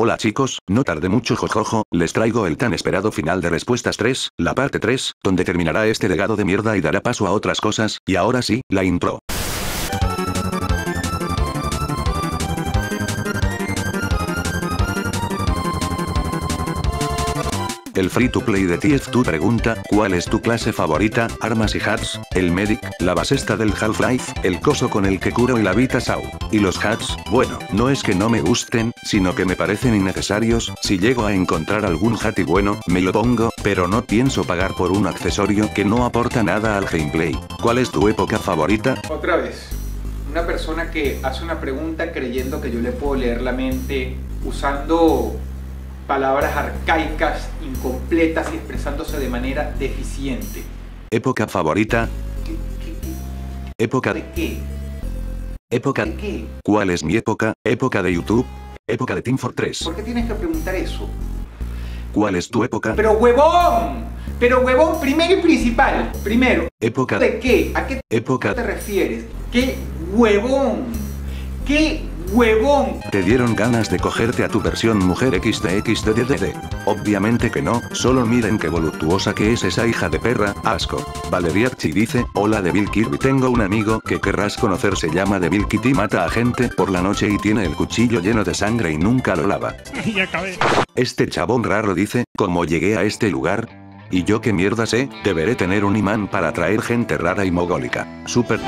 Hola chicos, no tardé mucho jojojo, les traigo el tan esperado final de Respuestas 3, la parte 3, donde terminará este legado de mierda y dará paso a otras cosas, y ahora sí, la intro. El free to play de TF2 pregunta, ¿cuál es tu clase favorita? Armas y hats, el medic, la basesta del Half-Life, el coso con el que curo y la Vita Sau. Y los hats, bueno, no es que no me gusten, sino que me parecen innecesarios, si llego a encontrar algún hat y bueno, me lo pongo, pero no pienso pagar por un accesorio que no aporta nada al gameplay. ¿Cuál es tu época favorita? Otra vez, una persona que hace una pregunta creyendo que yo le puedo leer la mente usando palabras arcaicas, incompletas y expresándose de manera deficiente. ¿Época favorita? ¿Qué, qué, qué? ¿Época ¿De qué? ¿Época? ¿De qué? ¿Cuál es mi época? ¿Época de YouTube? ¿Época de Team Fortress? ¿Por qué tienes que preguntar eso? ¿Cuál es tu época? Pero huevón, pero huevón, primero y principal. Primero, ¿Época ¿de qué? ¿A qué época te refieres? ¿Qué huevón? ¿Qué huevón? ¿Te dieron ganas de cogerte a tu versión mujer XDXDDD? Obviamente que no, solo miren qué voluptuosa que es esa hija de perra, asco. Valeriachi dice, hola Devil Kirby tengo un amigo que querrás conocer se llama Devil Kitty mata a gente por la noche y tiene el cuchillo lleno de sangre y nunca lo lava. Y acabé. Este chabón raro dice, ¿cómo llegué a este lugar? Y yo qué mierda sé, deberé tener un imán para atraer gente rara y mogólica. Super...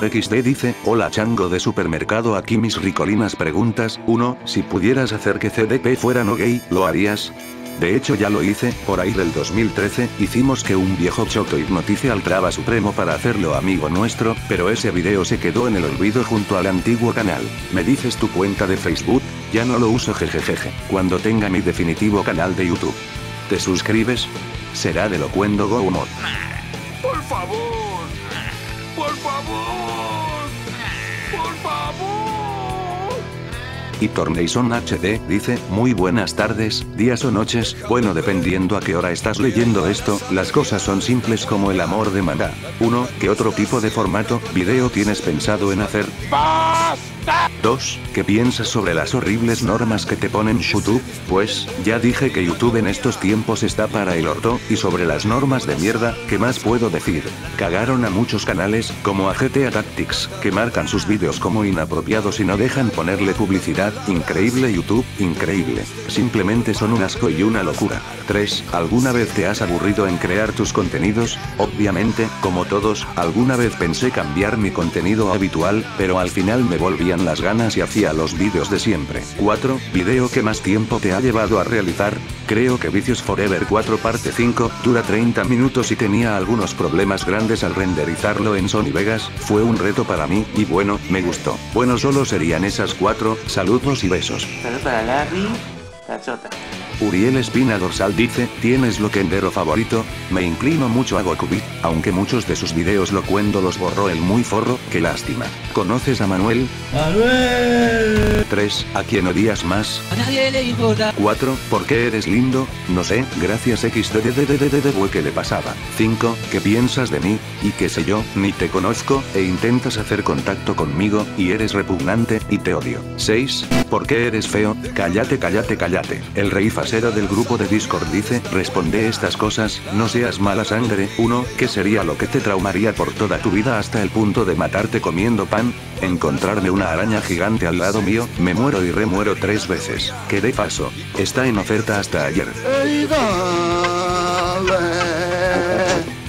XD dice, hola chango de supermercado aquí mis ricolinas preguntas, 1, si pudieras hacer que CDP fuera no gay, ¿lo harías? De hecho ya lo hice, por ahí del 2013, hicimos que un viejo choto hipnotice al Traba Supremo para hacerlo amigo nuestro, pero ese video se quedó en el olvido junto al antiguo canal. ¿Me dices tu cuenta de Facebook? Ya no lo uso jejejeje. Cuando tenga mi definitivo canal de YouTube. ¿Te suscribes? Será de Locuendo Go Mod. Por favor. Por favor. Por favor. Y Torneison HD dice, muy buenas tardes, días o noches, bueno dependiendo a qué hora estás leyendo esto, las cosas son simples como el amor de Manda. 1. ¿Qué otro tipo de formato, video tienes pensado en hacer? ¡Basta! 2. ¿Qué piensas sobre las horribles normas que te ponen YouTube? Pues, ya dije que YouTube en estos tiempos está para el orto, y sobre las normas de mierda, ¿qué más puedo decir? Cagaron a muchos canales, como a GTA Tactics, que marcan sus vídeos como inapropiados y no dejan ponerle publicidad, increíble YouTube, increíble. Simplemente son un asco y una locura. 3. ¿Alguna vez te has aburrido en crear tus contenidos? Obviamente, como todos, alguna vez pensé cambiar mi contenido habitual, pero al final me volvían las ganas y hacía los vídeos de siempre. 4. ¿Video que más tiempo te ha llevado a realizar? Creo que Vicios Forever 4 parte 5, dura 30 minutos y tenía algunos problemas grandes al renderizarlo en Sony Vegas, fue un reto para mí, y bueno, me gustó. Bueno solo serían esas 4, saludos y besos. Salud para Larry, la chota. Uriel Espina Dorsal dice, ¿tienes loquendero favorito? Me inclino mucho a Gokubi, aunque muchos de sus videos locuendo los borró el muy forro, qué lástima. ¿Conoces a Manuel? ¡Manuel! 3. ¿A quién odias más? A nadie le importa. 4. ¿Por qué eres lindo? No sé, gracias XDDDDD ¿qué le pasaba? 5. ¿Qué piensas de mí? Y qué sé yo, ni te conozco, e intentas hacer contacto conmigo, y eres repugnante, y te odio. 6. ¿Por qué eres feo? Cállate, cállate, cállate. El rey del grupo de Discord dice, responde estas cosas, no seas mala sangre. 1. ¿Qué sería lo que te traumaría por toda tu vida hasta el punto de matarte comiendo pan? Encontrarme una araña gigante al lado mío, me muero y remuero tres veces. Quedé paso. Está en oferta hasta ayer.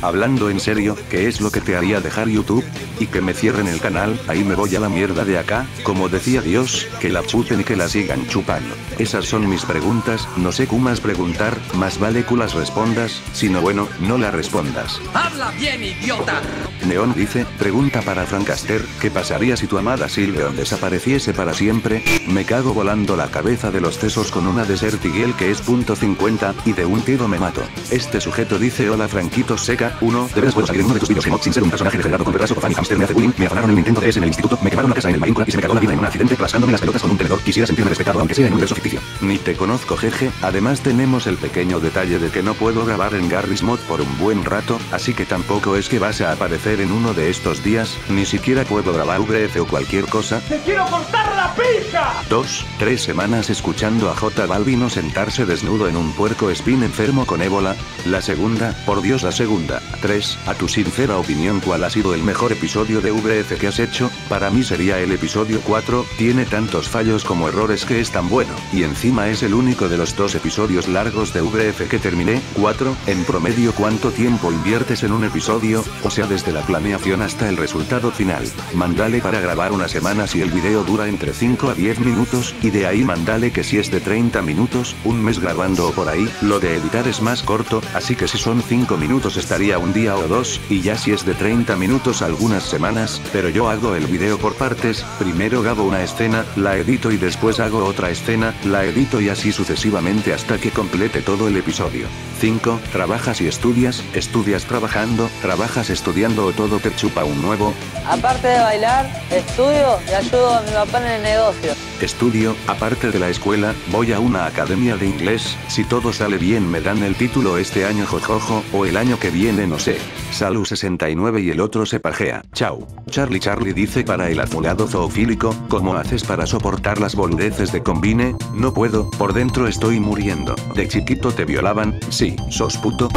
Hablando en serio, ¿qué es lo que te haría dejar YouTube? Y que me cierren el canal, ahí me voy a la mierda de acá, como decía Dios, que la chupen y que la sigan chupando. Esas son mis preguntas, no sé cómo más preguntar, más vale que las respondas, si no bueno, no la respondas. ¡Habla bien, idiota! Neon dice, pregunta para Francaster, ¿qué pasaría si tu amada Silveon desapareciese para siempre? Me cago volando la cabeza de los sesos con una Desert Eagle que es punto .50, y de un tiro me mato. Este sujeto dice hola Franquito Seca, 1, de veras puedo salir en uno de tus vídeos en mod sin ser un personaje degenerado con retraso, fan y hamster me hace bullying, me afanaron el Nintendo DS en el instituto, me quemaron la casa en el Minecraft y se me cagó la vida en un accidente rascándome las pelotas con un tenedor, quisiera sentirme respetado aunque sea en un universo ficticio. Ni te conozco jeje, además tenemos el pequeño detalle de que no puedo grabar en Garry's Mod por un buen rato, así que tampoco es que vas a aparecer en uno de estos días, ni siquiera puedo grabar VF o cualquier cosa. ¡Te quiero cortar la pija! Dos, tres semanas escuchando a J Balvino sentarse desnudo en un puerco spin enfermo con ébola. La segunda, por Dios la segunda. Tres, a tu sincera opinión cuál ha sido el mejor episodio de VF que has hecho, para mí sería el episodio 4, tiene tantos fallos como errores que es tan bueno, y encima es el único de los dos episodios largos de VF que terminé. 4, en promedio cuánto tiempo inviertes en un episodio, o sea desde la planeación hasta el resultado final. Mandale para grabar una semana si el video dura entre 5 a 10 minutos, y de ahí mandale que si es de 30 minutos, un mes grabando o por ahí, lo de editar es más corto, así que si son 5 minutos estaría un día o dos, y ya si es de 30 minutos algunas semanas, pero yo hago el video por partes, primero grabo una escena, la edito y después hago otra escena, la edito y así sucesivamente hasta que complete todo el episodio. 5. Trabajas y estudias, estudias trabajando, trabajas estudiando o todo te chupa un nuevo, Aparte de bailar, estudio y ayudo a mi papá en el negocio. Estudio, aparte de la escuela, voy a una academia de inglés, si todo sale bien me dan el título este año jojojo, o el año que viene no sé. Salu 69 y el otro se pajea. Chao. Charlie Charlie dice para el azulado zoofílico, ¿cómo haces para soportar las boludeces de combine? No puedo, por dentro estoy muriendo. ¿De chiquito te violaban? Sí, sos puto.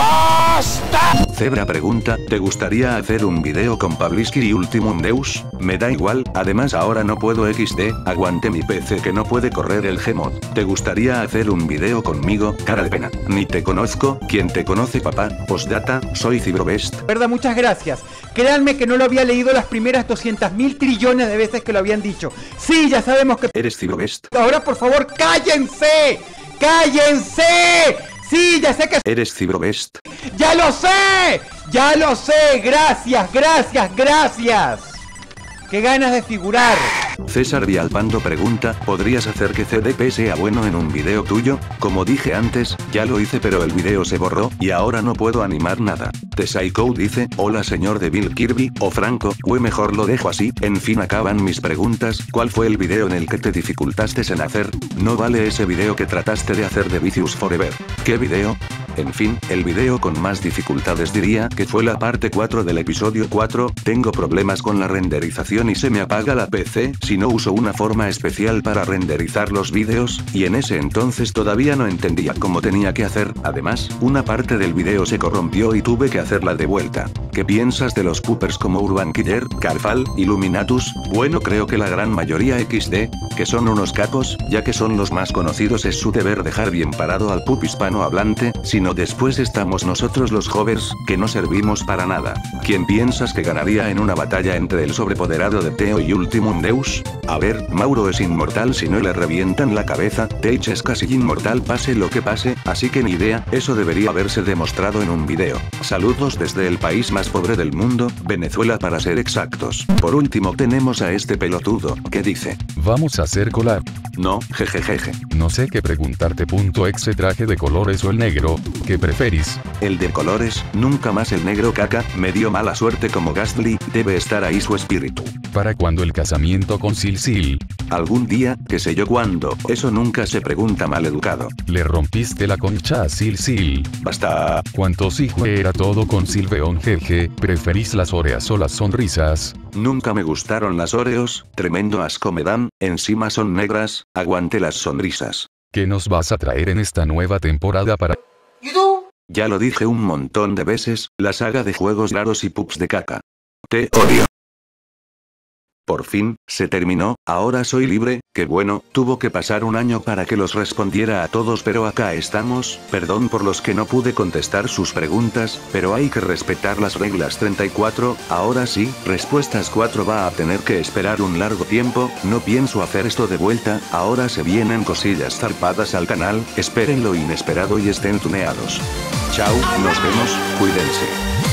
Zebra pregunta, ¿te gustaría hacer un video con Pablisky y Ultimum Deus? Me da igual, además ahora no puedo XD, aguante mi PC que no puede correr el Gmod. ¿Te gustaría hacer un video conmigo? Cara de pena. Ni te conozco, ¿quién te conoce papá? Postdata, soy Cibrobest. verdad, muchas gracias. Créanme que no lo había leído las primeras 200 mil trillones de veces que lo habían dicho. Sí, ya sabemos que... ¿Eres Cibrobest? Ahora, por favor, cállense. ¡Cállense! Sí, ya sé que... ¿Eres Cibrobest? ¡Ya lo sé! ¡Ya lo sé! Gracias, gracias, gracias. ¡Qué ganas de figurar! César Vialpando pregunta, ¿podrías hacer que CDP sea bueno en un video tuyo? Como dije antes, ya lo hice pero el video se borró, y ahora no puedo animar nada. The Psycho dice, hola señor de Bill Kirby, o Franco, o mejor lo dejo así, en fin acaban mis preguntas, ¿cuál fue el video en el que te dificultaste en hacer? No vale ese video que trataste de hacer de Vicious Forever. ¿Qué video? En fin, el video con más dificultades diría que fue la parte 4 del episodio 4, tengo problemas con la renderización y se me apaga la PC si no uso una forma especial para renderizar los vídeos, y en ese entonces todavía no entendía cómo tenía que hacer, además, una parte del video se corrompió y tuve que hacerla de vuelta. ¿Qué piensas de los poopers como Urban Killer, Carfal, Illuminatus? Bueno creo que la gran mayoría XD, que son unos capos, ya que son los más conocidos es su deber dejar bien parado al pup hispanohablante, si no después estamos nosotros los hovers, que no servimos para nada. ¿Quién piensas que ganaría en una batalla entre el sobrepoderado de Teo y Ultimum Deus? A ver, Mauro es inmortal si no le revientan la cabeza, Teich es casi inmortal pase lo que pase, así que ni idea, eso debería haberse demostrado en un video. Saludos desde el país más pobre del mundo, Venezuela para ser exactos. Por último tenemos a este pelotudo, que dice, Vamos a hacer collab. no, jejejeje. No sé qué preguntarte. Punto exe traje de colores o el negro. ¿Qué preferís? El de colores, nunca más el negro caca, me dio mala suerte como Gastly, debe estar ahí su espíritu. ¿Para cuando el casamiento con Silsil? Algún día, que sé yo cuándo, eso nunca se pregunta mal educado. Le rompiste la concha a Silsil. Basta. ¿Cuántos hijos era todo con Silveon jeje? ¿Preferís las oreas o las sonrisas? Nunca me gustaron las Oreos, tremendo asco me dan, encima son negras, aguante las sonrisas. ¿Qué nos vas a traer en esta nueva temporada para... Ya lo dije un montón de veces, la saga de juegos raros y pups de caca. Te odio. Por fin, se terminó, ahora soy libre, que bueno, tuvo que pasar un año para que los respondiera a todos pero acá estamos, perdón por los que no pude contestar sus preguntas, pero hay que respetar las reglas 34, ahora sí, respuestas 4 va a tener que esperar un largo tiempo, no pienso hacer esto de vuelta, ahora se vienen cosillas zarpadas al canal, esperen lo inesperado y estén tuneados. Chao, nos vemos, cuídense.